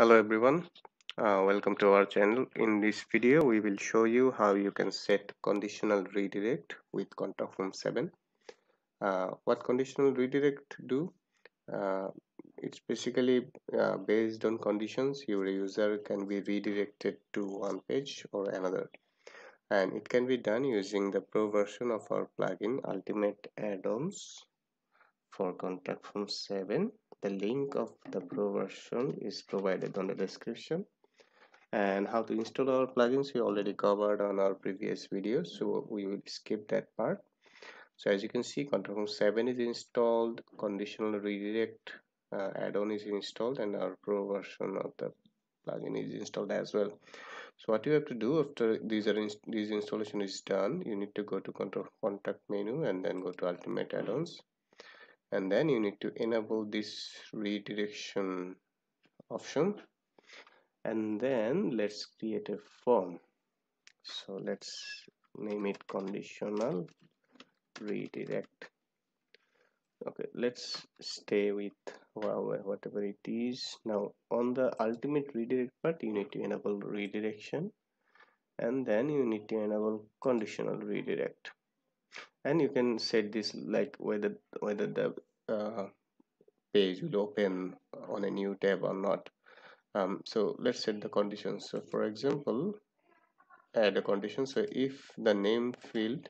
hello everyone. Uh, welcome to our channel. In this video we will show you how you can set conditional redirect with contact form 7 uh, what conditional redirect do? Uh, it's basically uh, based on conditions your user can be redirected to one page or another. And it can be done using the pro version of our plugin ultimate add-ons for contact form 7 the link of the pro version is provided on the description. And how to install our plugins we already covered on our previous video so we will skip that part. So as you can see form 7 is installed conditional redirect uh, add-on is installed and our pro version of the plugin is installed as well. So what you have to do after these are in, this installation is done you need to go to control contact menu and then go to ultimate add-ons and then you need to enable this redirection option. And then let's create a form. So let's name it conditional redirect. Okay let's stay with whatever it is. Now on the ultimate redirect part you need to enable redirection. And then you need to enable conditional redirect and you can set this like whether whether the uh, page will open on a new tab or not. Um, so let's set the conditions. So for example add a condition. So if the name field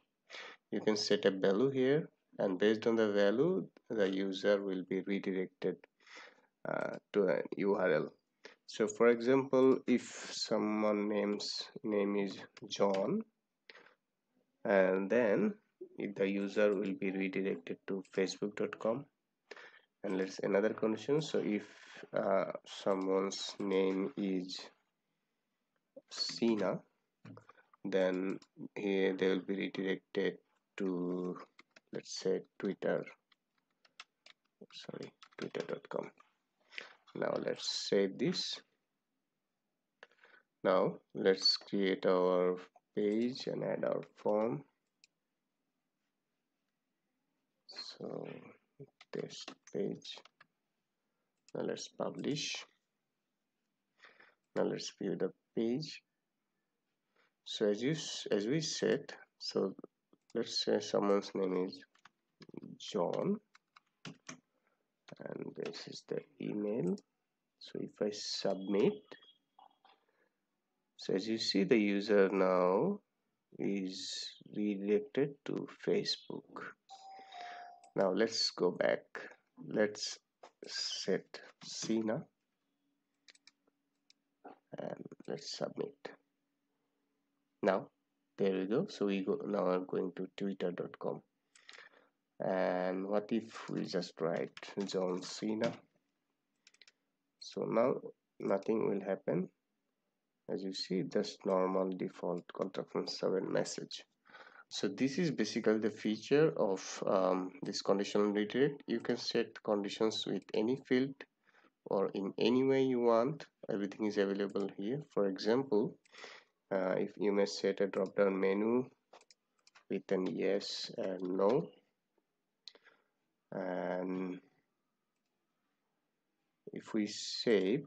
you can set a value here and based on the value the user will be redirected uh, to an URL so for example if someone names name is John and then the user will be redirected to facebook.com and let's another condition. So if uh, someone's name is Sina then here they will be redirected to let's say twitter. Sorry twitter.com now let's save this. Now let's create our page and add our form so test page. Now let's publish. Now let's view the page. So as you as we said so let's say someone's name is John. And this is the email. So if I submit so as you see the user now is redirected to Facebook now let's go back. Let's set Sina and let's submit. Now there we go. So we go now I'm going to twitter.com and what if we just write John Cena so now nothing will happen. As you see just normal default contact form 7 message so this is basically the feature of um, this conditional redirect. You can set conditions with any field or in any way you want. Everything is available here. For example uh, if you may set a drop down menu with an yes and no and if we save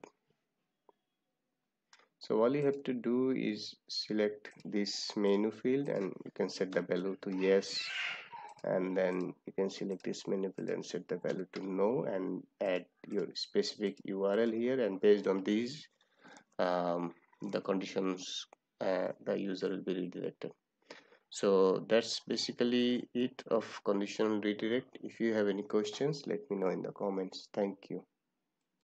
so all you have to do is select this menu field and you can set the value to yes. And then you can select this menu field and set the value to no and add your specific url here. And based on these um, the conditions uh, the user will be redirected. So that's basically it of conditional redirect. If you have any questions let me know in the comments. Thank you